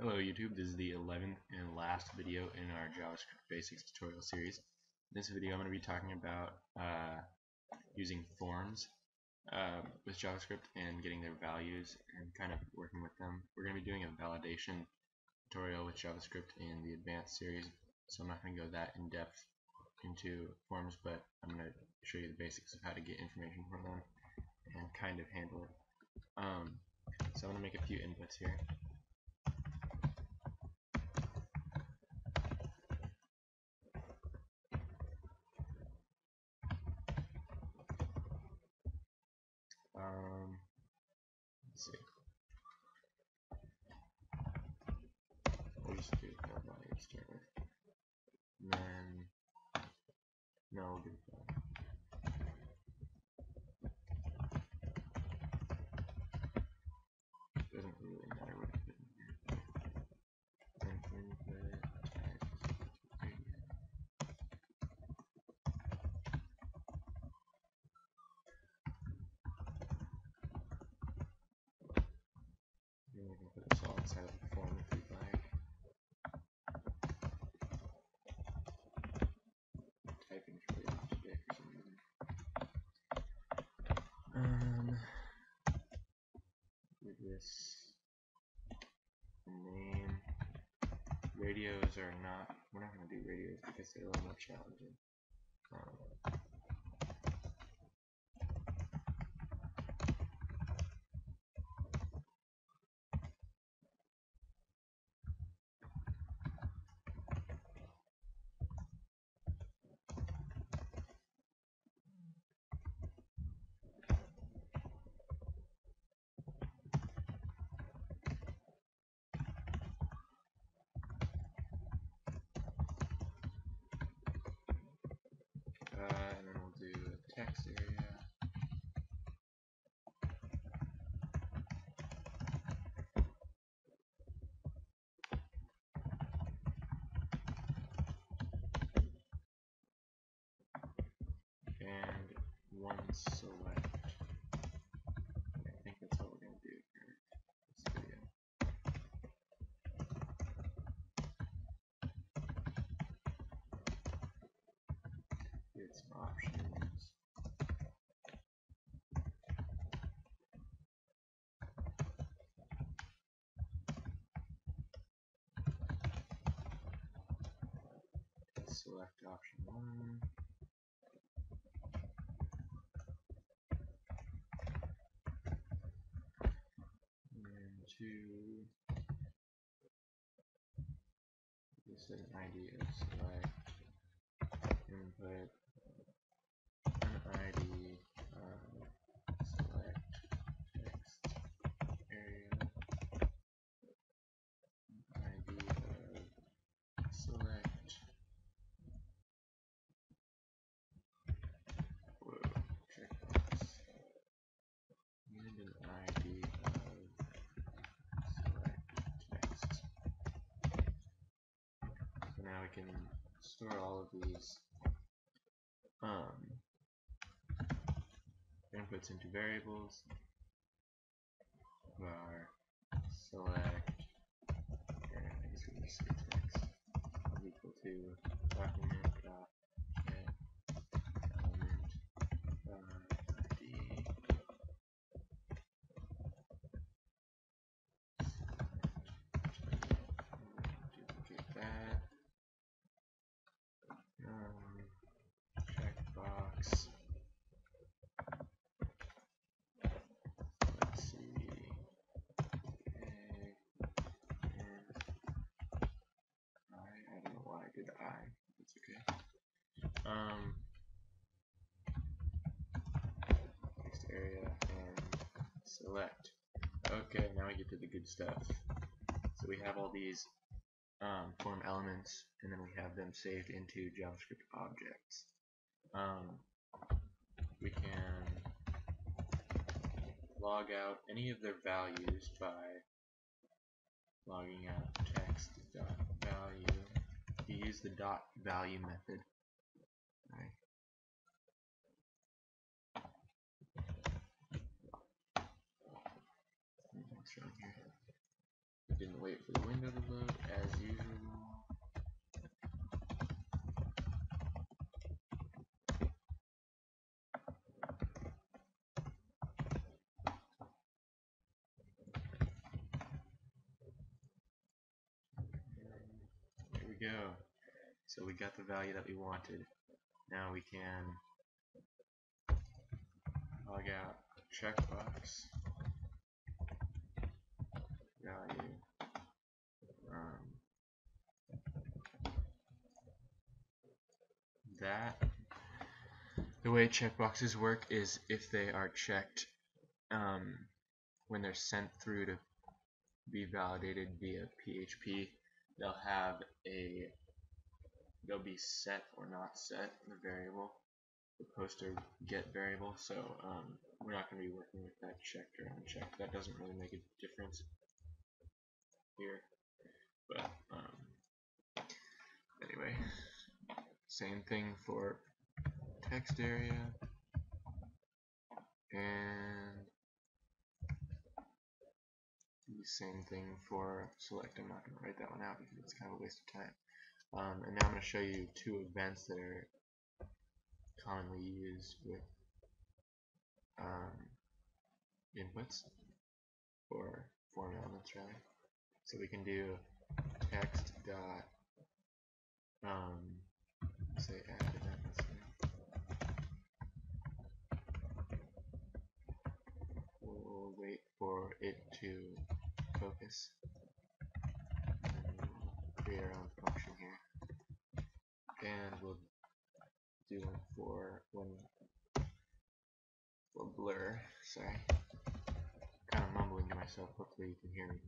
Hello YouTube, this is the 11th and last video in our JavaScript Basics tutorial series. In this video I'm going to be talking about uh, using forms uh, with JavaScript and getting their values and kind of working with them. We're going to be doing a validation tutorial with JavaScript in the advanced series, so I'm not going to go that in depth into forms, but I'm going to show you the basics of how to get information from them and kind of handle it. Um, so I'm going to make a few inputs here. Um, let's see. We'll just do four value And then, no, we'll five. Doesn't really matter what I put in. Then input. And we can put this all inside of the form if we'd like. Typing's really off today for some reason. Um, name. Radios are not, we're not going to do radios because they're a little more challenging. Um, Uh, and then we'll do a text area. And one select. I think that's all we're going to do for this video. Get some options. Select option one. And two. This is an ID of select input an ID uh, select text area ID of select whoa checkbox and an ID of select text so now we can store all of these um, inputs into variables var select and I guess we just say text equal to document dot get element var id duplicate that um, checkbox Let's see. Okay. And I, I don't know I. It's okay. Um, text area and select. Okay, now we get to the good stuff. So we have all these um, form elements, and then we have them saved into JavaScript objects. Um, we can log out any of their values by logging out text You use the dot value method. Right. Didn't wait for the window to load as usual. Go. So we got the value that we wanted. Now we can log out checkbox value um, that the way checkboxes work is if they are checked um, when they're sent through to be validated via PHP they'll have a they'll be set or not set the variable the poster get variable. So um, we're not going to be working with that checked or unchecked that doesn't really make a difference here. But um, anyway same thing for text area. And same thing for select I'm not going to write that one out because it's kind of a waste of time um, and now I'm going to show you two events that are commonly used with um, inputs or form elements rather. So we can do text dot um, say add event. We'll wait for it to we'll create our own function here, and we'll do one for when for blur. Sorry, kind of mumbling to myself. Hopefully you can hear me.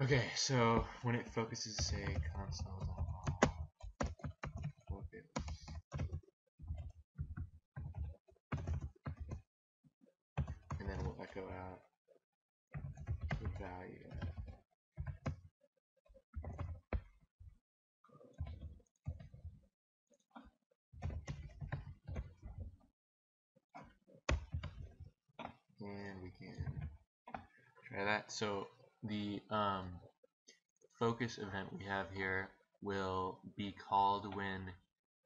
Okay, so when it focuses, say console. And then we'll echo out value. and we can try that. So the um, focus event we have here will be called when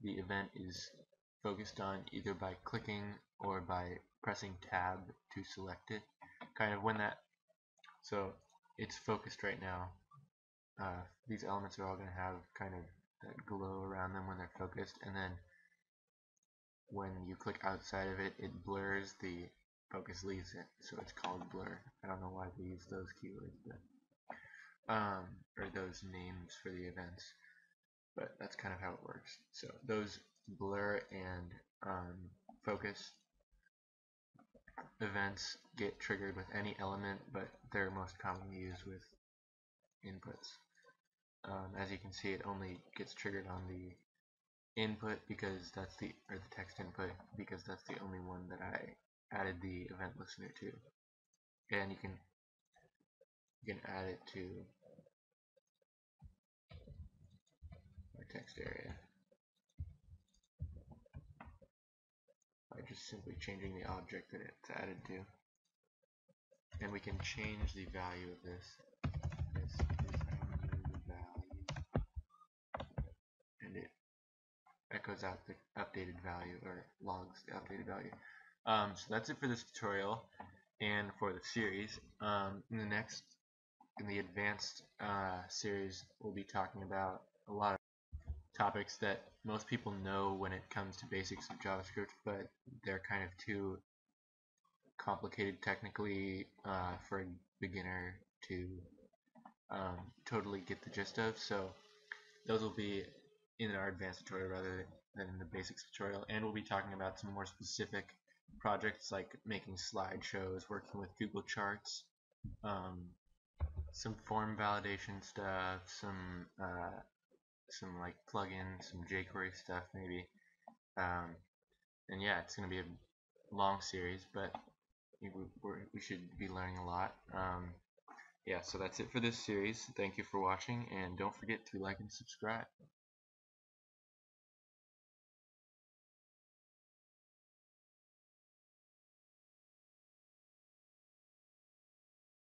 the event is focused on either by clicking or by pressing tab to select it. Kind of when that, so it's focused right now. Uh, these elements are all going to have kind of that glow around them when they're focused and then when you click outside of it, it blurs the focus leaves it, so it's called blur. I don't know why they use those keywords, but um, or those names for the events, but that's kind of how it works. So those blur and um, focus events get triggered with any element, but they're most commonly used with inputs. Um, as you can see, it only gets triggered on the input because that's the or the text input because that's the only one that I added the event listener to and you can you can add it to our text area by just simply changing the object that it's added to. And we can change the value of this. This is the value. And it echoes out the updated value or logs the updated value. Um, so that's it for this tutorial and for the series. Um, in the next, in the advanced uh, series, we'll be talking about a lot of topics that most people know when it comes to basics of JavaScript, but they're kind of too complicated technically uh, for a beginner to um, totally get the gist of. So those will be in our advanced tutorial rather than in the basics tutorial, and we'll be talking about some more specific projects like making slideshows, working with Google Charts, um, some form validation stuff, some uh, some like plugins, some jQuery stuff maybe. Um, and yeah, it's going to be a long series, but we, we should be learning a lot. Um, yeah, so that's it for this series. Thank you for watching, and don't forget to like and subscribe.